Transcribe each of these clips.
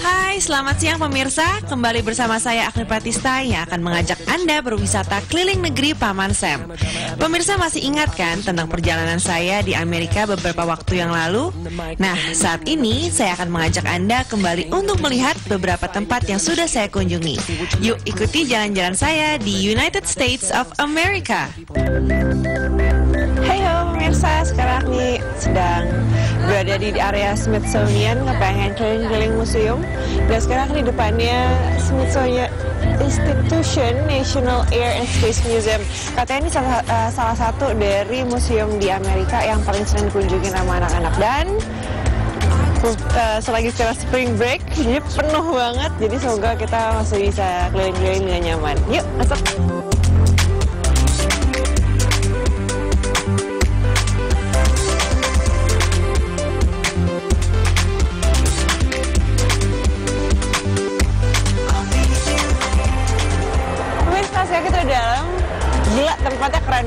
Hai, selamat siang pemirsa. Kembali bersama saya Agni Pratista yang akan mengajak Anda berwisata keliling negeri Paman Sam. Pemirsa masih ingat kan tentang perjalanan saya di Amerika beberapa waktu yang lalu? Nah, saat ini saya akan mengajak Anda kembali untuk melihat beberapa tempat yang sudah saya kunjungi. Yuk ikuti jalan-jalan saya di United States of America. Hai ho pemirsa, sekarang nih sedang berada di area Smithsonian, ngepengen keliling-keliling museum. Dan sekarang di depannya Smithsonian Institution National Air and Space Museum. Katanya ini salah, uh, salah satu dari museum di Amerika yang paling sering dikunjungi sama anak-anak. Dan uh, selagi sekarang spring break, ini penuh banget. Jadi semoga kita masih bisa keliling-keliling dengan nyaman. Yuk, masuk!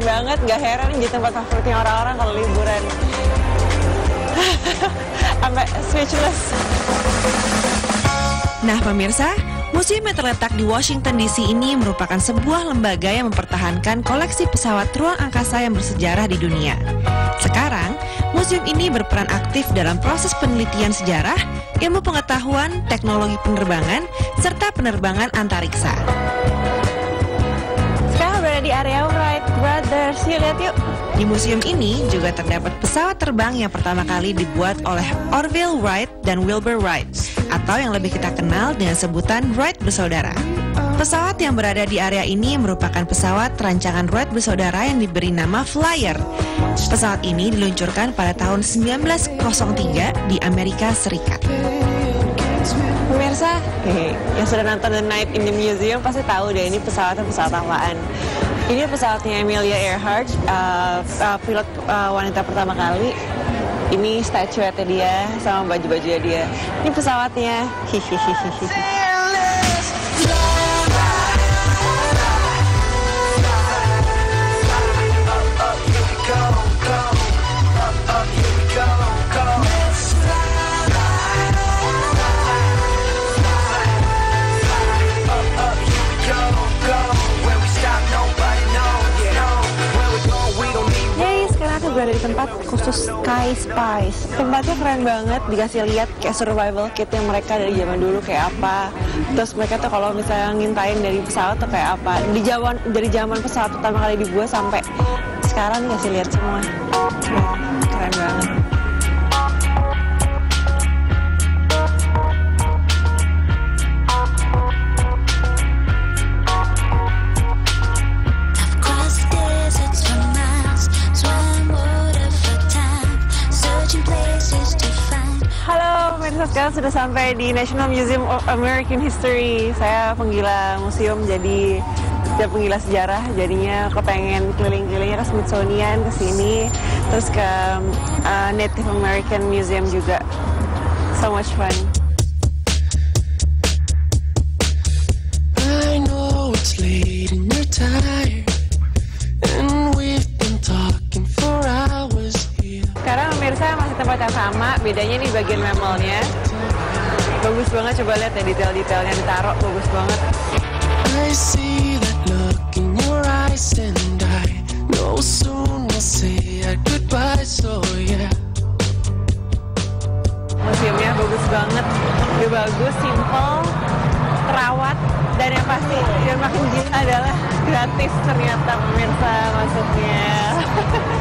Banget. Gak heran jadi tempat favoritnya orang-orang kalau liburan. Sampai speechless. Nah pemirsa, museum yang terletak di Washington DC ini merupakan sebuah lembaga yang mempertahankan koleksi pesawat ruang angkasa yang bersejarah di dunia. Sekarang, museum ini berperan aktif dalam proses penelitian sejarah, ilmu pengetahuan, teknologi penerbangan, serta penerbangan antariksa. Sekarang berada di area Brothers. Yuk lihat yuk. Di museum ini juga terdapat pesawat terbang yang pertama kali dibuat oleh Orville Wright dan Wilbur Wright atau yang lebih kita kenal dengan sebutan Wright bersaudara. Pesawat yang berada di area ini merupakan pesawat rancangan Wright bersaudara yang diberi nama Flyer. Pesawat ini diluncurkan pada tahun 1903 di Amerika Serikat. Pemirsa, yang sudah nonton The Night in the Museum pasti tahu deh ini pesawatnya pesawat apaan. Ini pesawatnya Amelia Earhart, uh, uh, pilot uh, wanita pertama kali. Ini statuetnya dia sama baju-bajunya dia. Ini pesawatnya. Hihihihi. Berada di tempat khusus Sky Spice. Tempatnya keren banget, dikasih lihat kayak survival kit yang mereka dari zaman dulu kayak apa. Terus mereka tuh kalau misalnya ngintain dari pesawat tuh kayak apa. Di zaman dari zaman pesawat pertama kali dibuat sampai sekarang dikasih lihat semua. Keren banget. Pemirsa sekarang sudah sampai di National Museum of American History. Saya penggila museum, jadi saya penggila sejarah. Jadinya aku pengen keliling-kelilingnya ke Smithsonian, ke sini, terus ke uh, Native American Museum juga. So much fun. Tempat yang sama, bedanya nih bagian memelnya. Bagus banget, coba lihat ya detail-detailnya ditaruh, bagus banget. I see that look in your eyes, and I know soon we'll say our goodbye. So yeah. Museumnya bagus banget, dia bagus, simple, terawat, dan yang pasti yang makin gila adalah gratis ternyata pemirsa masuknya.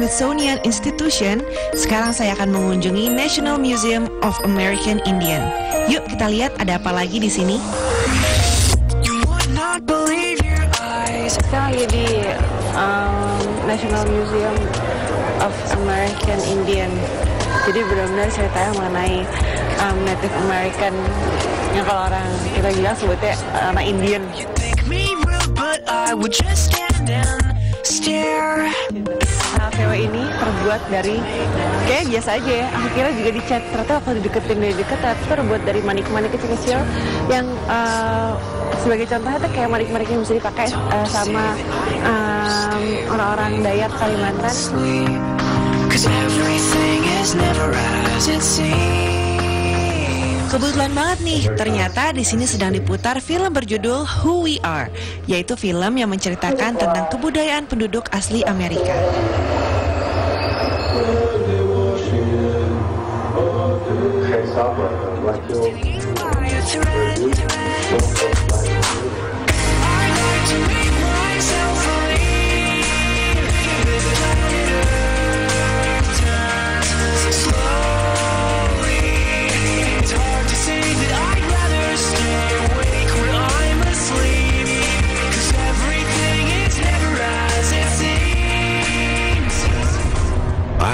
Smithsonian Institution, sekarang saya akan mengunjungi National Museum of American Indian. Yuk kita lihat ada apa lagi di sini. You would not believe your eyes. Kita lagi di um, National Museum of American Indian. Jadi benar-benar ceritanya mengenai um, Native American yang kalau orang kita bilang sebutnya anak Indian. Think me rude, but I would just stand and stare. Cewek ini terbuat dari kayak biasa aja ya. Aku kira juga di chat ternyata waktu dideketin dari deket ternyata terbuat dari manik-manik kecil-kecil yang eh, sebagai contohnya tuh kayak manik-manik yang bisa dipakai eh, sama em, orang-orang Dayak Kalimantan. Kebetulan banget nih, ternyata di sini sedang diputar film berjudul Who We Are, yaitu film yang menceritakan tentang kebudayaan penduduk asli Amerika.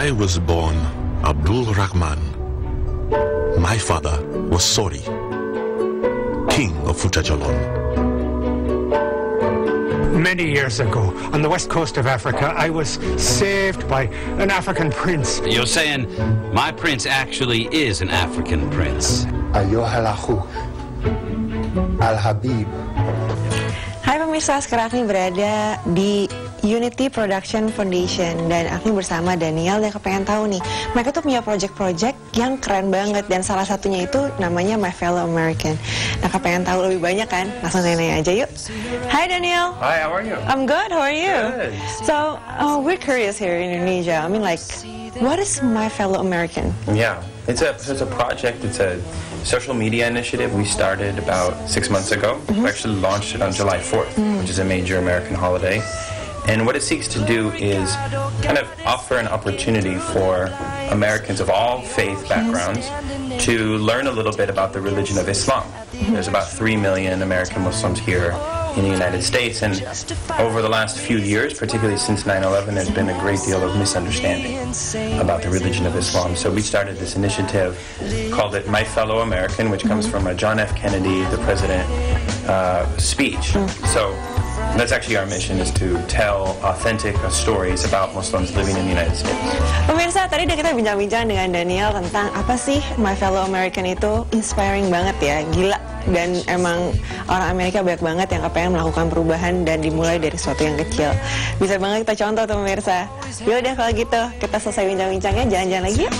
I was born Abdul Rahman my father was Sori, king of Futajalon. Many years ago, on the west coast of Africa, I was saved by an African prince. You're saying my prince actually is an African prince? Ayohalahu, Al-Habib. Hai pemirsa, sekarang kami berada di Unity Production Foundation dan aku bersama Daniel yang kepengen tahu nih mereka tuh punya project-project yang keren banget dan salah satunya itu namanya My Fellow American. Nah, aku pengen tahu lebih banyak kan? Langsung nanya aja yuk. Hai Daniel. Hi, how are you? I'm good. How are you? Good. So, uh, we're curious here in Indonesia. I mean, like, what is My Fellow American? Yeah, it's a it's a project. It's a social media initiative we started about six months ago. We actually launched it on July 4th, which is a major American holiday. And what it seeks to do is kind of offer an opportunity for Americans of all faith backgrounds to learn a little bit about the religion of Islam. There's about 3 million American Muslims here in the United States, and over the last few years, particularly since 9-11, there's been a great deal of misunderstanding about the religion of Islam. So we started this initiative, called it My Fellow American, which comes from John F. Kennedy, the president, uh, speech. So that's actually our mission, is to tell authentic stories about Muslims living in the United States. Pemirsa, tadi udah kita bincang-bincang dengan Daniel tentang apa sih My Fellow American itu inspiring banget ya, gila. Dan emang orang Amerika banyak banget yang kepengen melakukan perubahan dan dimulai dari sesuatu yang kecil. Bisa banget kita contoh tuh pemirsa. Yaudah kalau gitu, kita selesai bincang-bincangnya, jalan-jalan lagi yuk.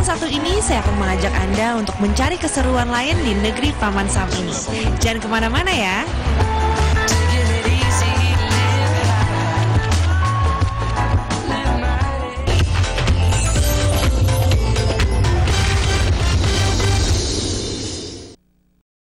Yang satu ini, saya akan mengajak Anda untuk mencari keseruan lain di negeri Paman Sam ini. Jangan ke mana-mana ya.